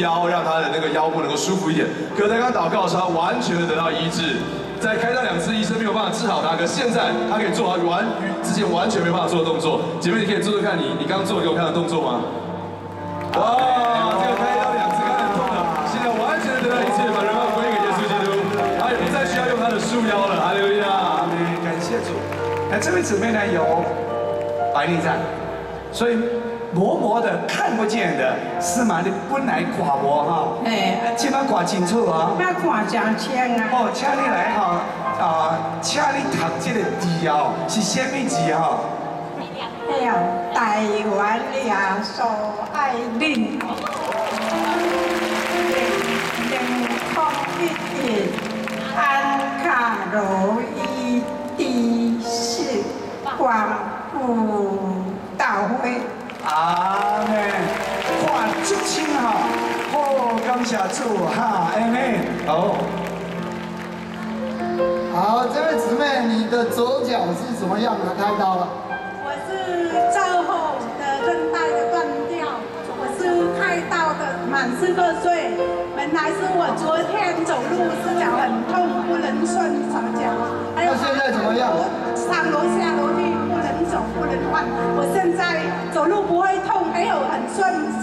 腰，让他的那个腰部能够舒服一点。可在刚刚祷告的时候，他完全的得到医治。在开刀两次，医生没有办法治好他，可现在他可以做好完之前完全没办法做的动作。姐妹，你可以做做看你你刚刚做给我看的动作吗？哇，这个开刀两次刚刚很痛的，现在完全得到医治，把荣耀归给耶稣基督，他也不再需要用他的束腰了。哈利路亚！感谢主。那这位姊妹呢有白内障，所以模模的看不见的，是吗？你本来挂我哈，哎，起码挂清楚啊。那看真清啊！哦，请你来哈啊，请你读这个字哦，是什么字哈？哎呀，台湾呀，所爱恁，健康一点，安卡如阿妹，看足清哈，好，感谢主哈，阿妹。好，好，这位姊妹，你的左脚是怎么样的开刀了？我是照后的韧带的断掉，我是开刀的满四个岁。本来是我昨天走路 вами.